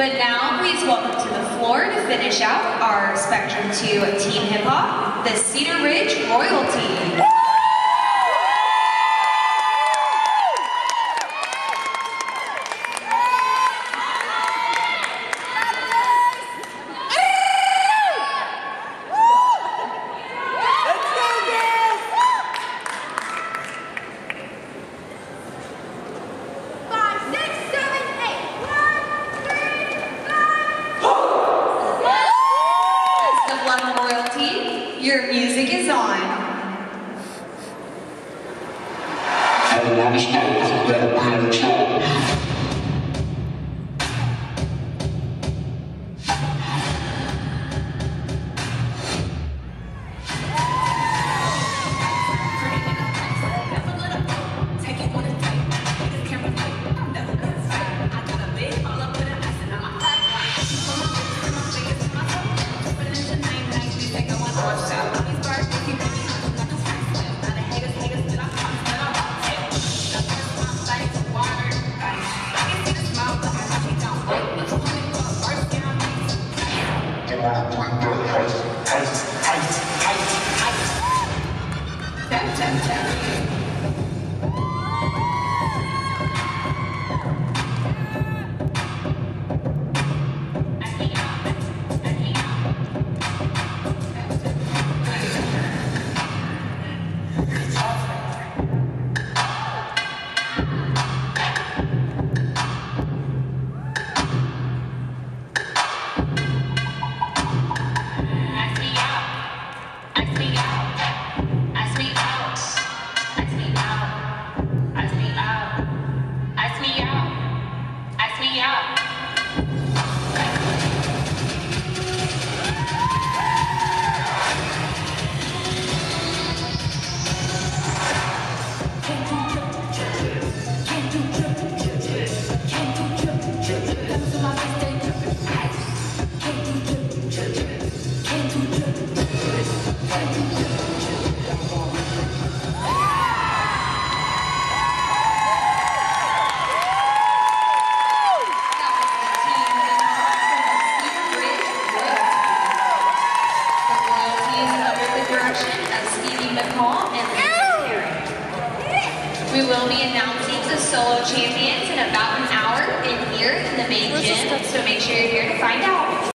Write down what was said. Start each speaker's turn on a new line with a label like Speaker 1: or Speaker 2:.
Speaker 1: But now, please welcome to the floor to finish out our Spectrum 2 Team Hip Hop, the Cedar Ridge Royalty. Music is on.
Speaker 2: To bring that ice, ice.
Speaker 1: We will be announcing the solo champions in about an hour in here in the main gym, so make sure you're here to find out.